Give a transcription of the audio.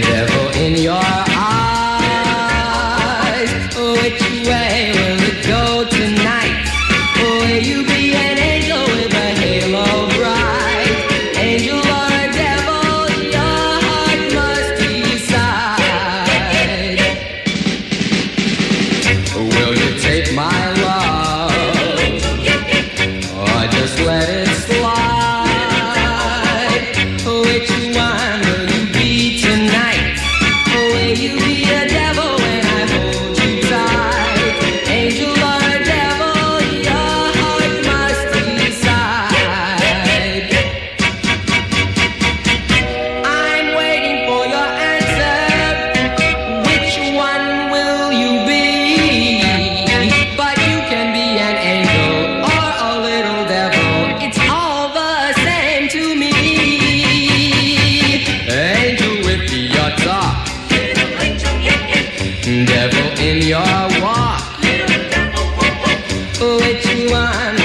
devil in your eyes. Oh, Which way way you what you want.